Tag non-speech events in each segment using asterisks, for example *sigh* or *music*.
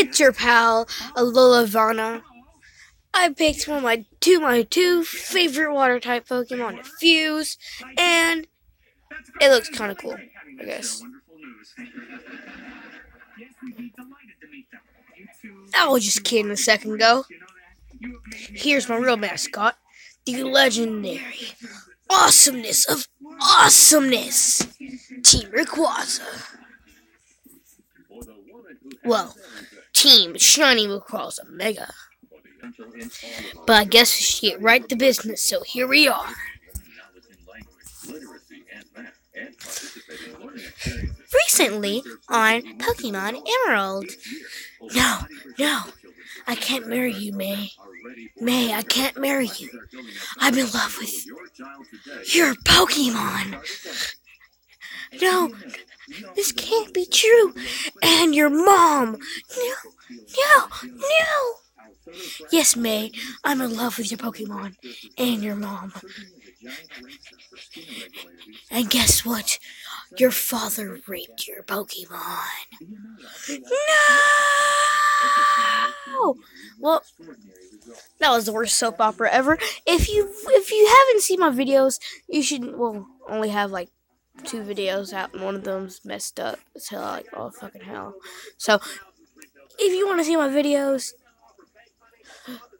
It's your pal, Alolavana. I picked one of my two my two favorite water type Pokemon to fuse, and it looks kind of cool, I guess. I was just kidding a second ago. Here's my real mascot, the legendary awesomeness of awesomeness, Team Rayquaza. Well, Team Shiny Rayquaza Mega. But I guess we should get right to business, so here we are. Recently on Pokemon Emerald. No, no, I can't marry you, May. May, I can't marry you. I'm in love with your Pokemon. No, this can't be true. And your mom. No, no, no. Yes, May, I'm in love with your Pokemon and your mom. And guess what? Your father raped your Pokemon. No! Well, that was the worst soap opera ever. If you if you haven't seen my videos, you should well only have like two videos out and one of them's messed up. It's like oh fucking hell. So if you want to see my videos,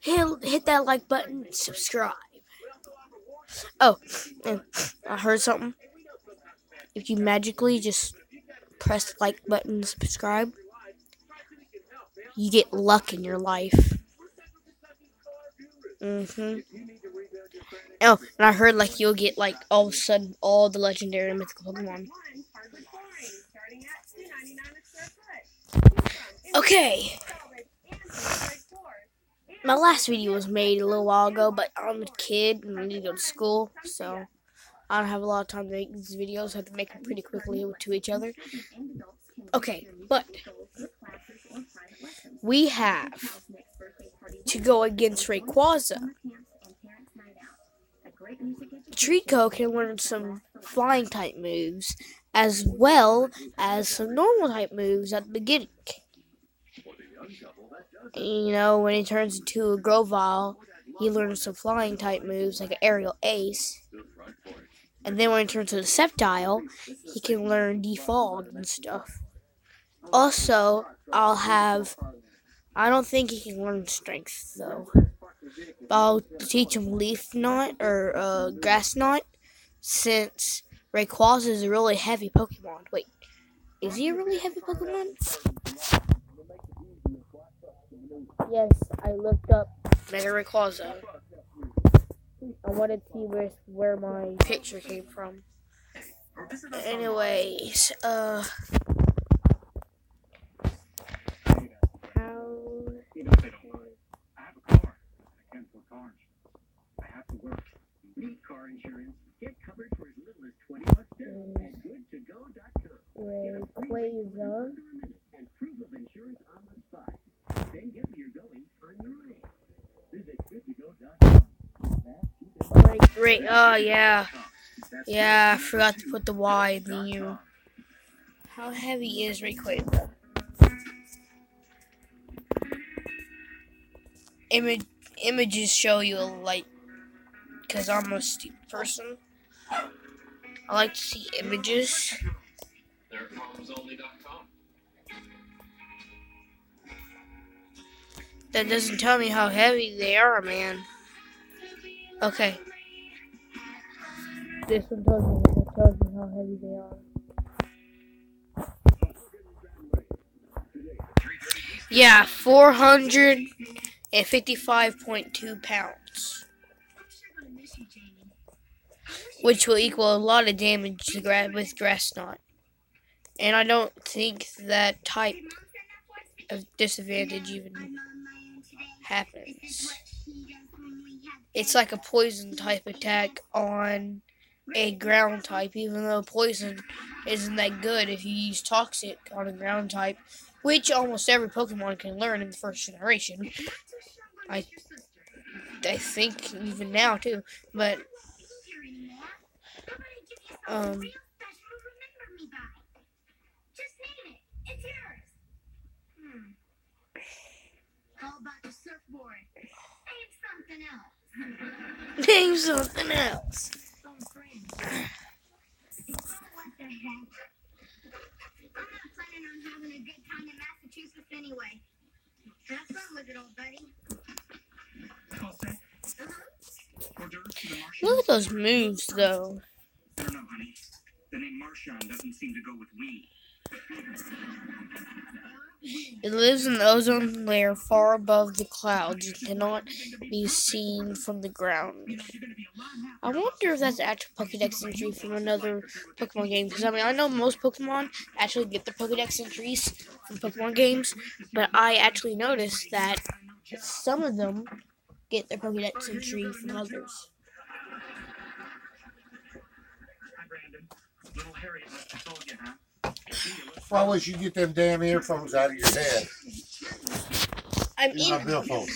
hit hit that like button, subscribe. Oh, and I heard something. If you magically just press like button, subscribe, you get luck in your life. Mm-hmm. Oh, and I heard like you'll get like all of a sudden all the legendary and mythical Pokemon. Okay. My last video was made a little while ago, but I'm a kid and I need to go to school, so I don't have a lot of time to make these videos. I have to make them pretty quickly to each other. Okay, but we have to go against Rayquaza. Treecko can learn some flying type moves as well as some normal type moves at the beginning. You know, when he turns into a Grovyle, he learns some flying type moves like an aerial ace. And then when he turns into a Sceptile, he can learn defog and stuff. Also, I'll have. I don't think he can learn strength though. I'll teach him Leaf Knot or uh, Grass Knot since Rayquaza is a really heavy Pokemon. Wait, is he a really heavy Pokemon? Yes, I looked up Mega Rayquaza. I wanted to see where, where my picture came from. Anyways, uh. Oh yeah. Yeah, I forgot to put the Y in the U. How heavy is Rayquaza? Image, images show you a light, because I'm a stupid person. I like to see images. That doesn't tell me how heavy they are, man. Okay. This one tells me, it tells me how heavy they are. Yeah, 455.2 pounds. Which will equal a lot of damage to gra- with grass knot. And I don't think that type of disadvantage even happens. It's like a poison type attack on a ground type, even though poison isn't that good if you use toxic on a ground type, which almost every Pokemon can learn in the first generation. I I think even now too, but um. Name something else. *laughs* anyway. Have fun with it, old buddy. All set? Uh-huh. Hors d'oeuvres to the Martians? Look at those moves, though. I don't honey. The name Martian doesn't seem to go with we. It lives in the ozone layer far above the clouds and cannot be seen from the ground. I wonder if that's actual Pokedex entry from another Pokemon game. Because, I mean, I know most Pokemon actually get their Pokedex entries from Pokemon games, but I actually noticed that some of them get their Pokedex entry from others. Little told you, huh? Why would you get them damn earphones out of your head? I'm These are my in. billfold.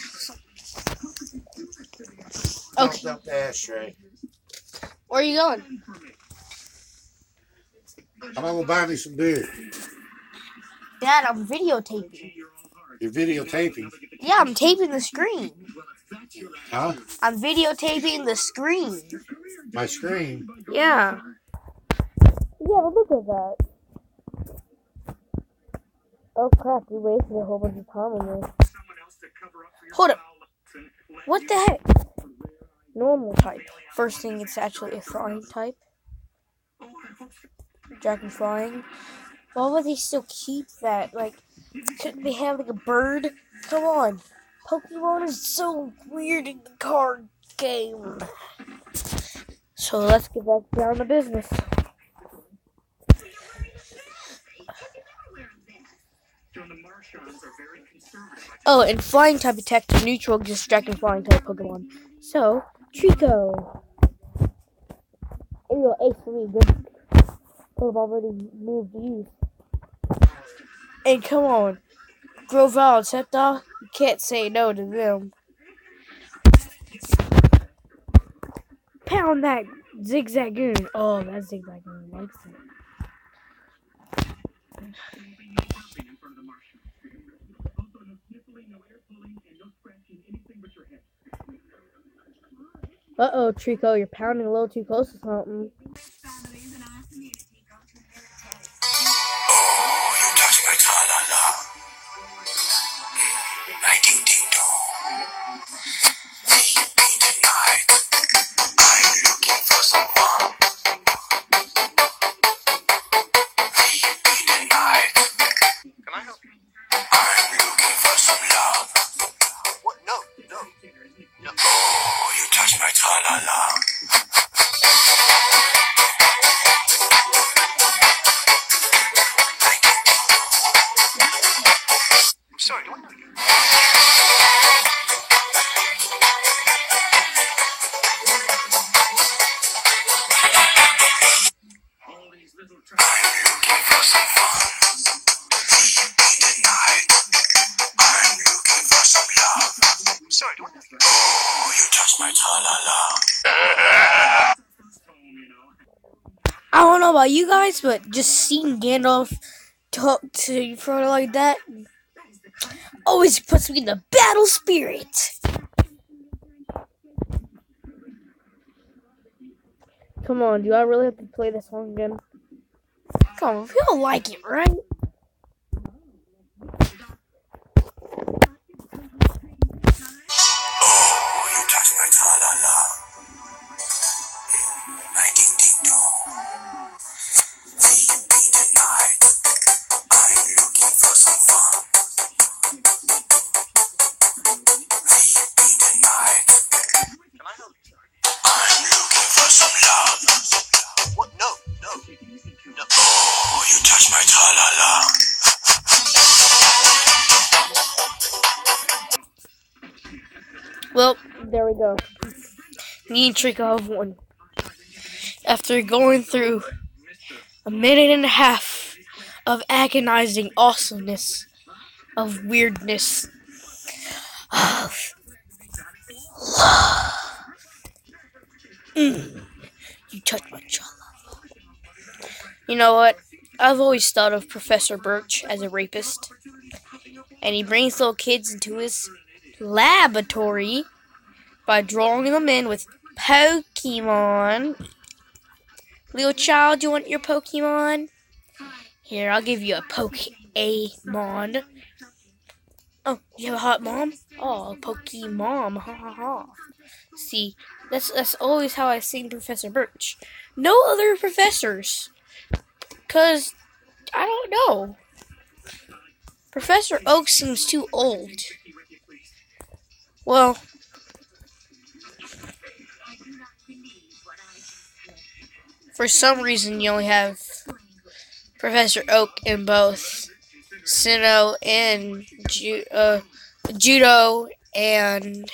Okay, up the ashtray. where are you going? I'm gonna buy me some beer. Dad, I'm videotaping. You're videotaping, Yeah, I'm taping the screen. huh? I'm videotaping the screen. My screen. Yeah. Yeah, but look at that. Oh crap, we wasted a whole bunch of time on this. Someone else to cover up for your Hold up. foul lips and let What the heck? Normal type. First thing, it's actually a flying type. Oh, I hope so. Dragon flying. Why would they still keep that? Like, couldn't they have like a bird? Come on. Pokemon is so weird in the card game. So let's get back down to business. Oh, and flying type attack to neutral dragon flying type Pokemon. So, Treecko. Aerial Ace me, good. Pokemon already moved you. And come on, Grovyle and Sceptile, you can't say no to them. Pound that Zigzagoon. Oh, that Zigzagoon likes it. Uh oh, Treecko, you're pounding a little too close to something. About you guys, but just seeing Gandalf talk to Frodo like that always puts me in the battle spirit. Come on, do I really have to play this song again? Come on, people like it, right? Well, there we go. Me and Treecko have won. After going through a minute and a half of agonizing awesomeness, of weirdness, of love. Mm. You touch my jaw. You know what? I've always thought of Professor Birch as a rapist. And he brings little kids into his laboratory by drawing them in with Pokemon. Little child, you want your Pokemon? Here, I'll give you a Pokemon. Oh, you have a hot mom? Oh, Pokemon. Ha ha ha. See, that's that's always how I sing Professor Birch. No other professors. Cause I don't know. Professor Oak seems too old. Well, for some reason you only have Professor Oak in both Sinnoh and Ju- uh, Judo and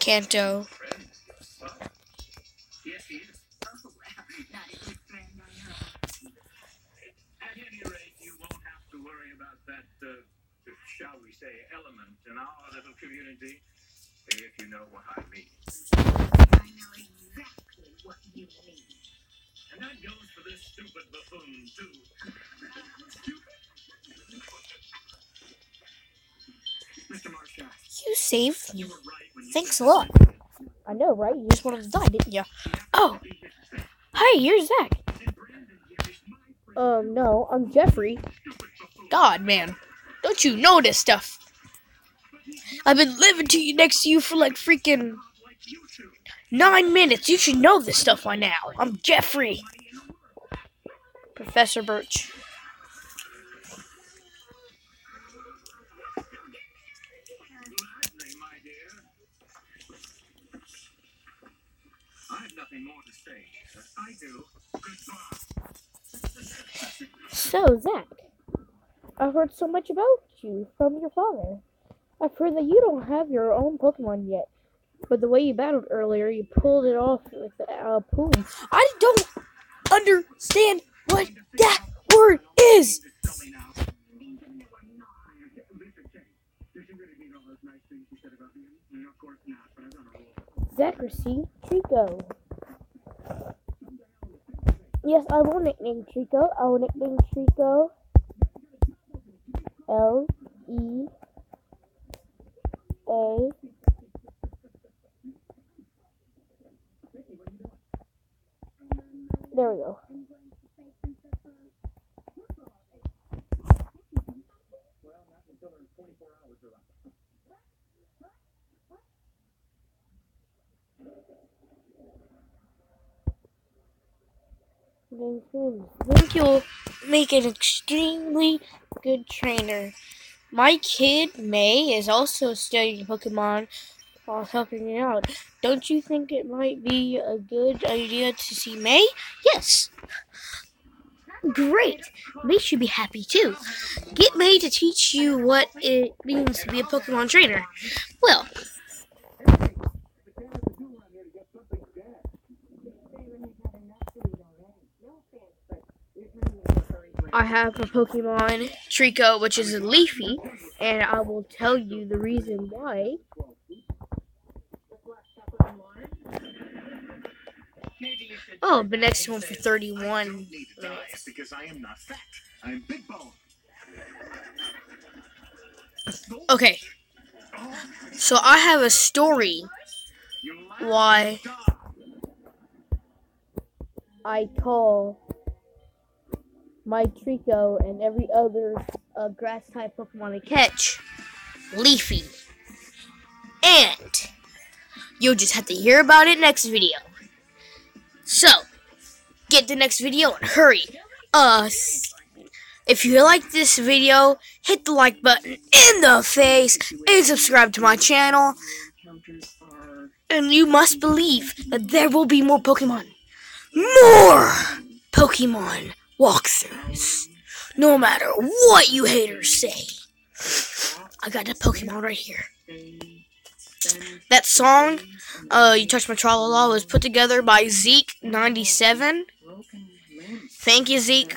Kanto. Our little community, if you know what I mean. I know exactly what you mean. And that goes for this stupid buffoon, too. Mr. Marshall, You saved me. you were right when you Thanks a lot. I know, right? You just wanted to die, didn't you? Oh, hey, you're Zach. Um, no, I'm Jeffrey. God, man, don't you know this stuff? I've been living to you next to you for like freaking nine minutes. You should know this stuff by now. I'm Jeffrey. Professor Birch. I. I. So, Zach, I've heard so much about you from your father. I've heard that you don't have your own Pokemon yet. But the way you battled earlier, you pulled it off with a poom. I don't understand what that word is. Silly now. Listen, Kate. Does she really mean all those nice things you said about me? Of course not, but I was on a roll. Zachary Treecko. Yes, I will nickname Treecko. I will nickname Treecko L E A There we go. think you'll make an extremely good trainer. My kid, May, is also studying Pokemon while helping me out. Don't you think it might be a good idea to see May? Yes. Great. May should be happy too. Get May to teach you what it means to be a Pokemon trainer. Well, I have a Pokemon Treecko, which is a Leafy, and I will tell you the reason why. Oh, the next one for 31 need to die minutes. because I am not fat. I'm big bone. Okay, so I have a story why. I call my Treecko and every other uh, grass type Pokemon I catch Leafy. And you'll just have to hear about it next video. So, get the next video and hurry. Uh, if you like this video, hit the like button in the face and subscribe to my channel. And you must believe that there will be more Pokemon. More Pokemon walkthroughs. No matter what you haters say. I got a Pokemon right here. That song, uh, You Touch My Tralala, was put together by Zeke97. Thank you, Zeke.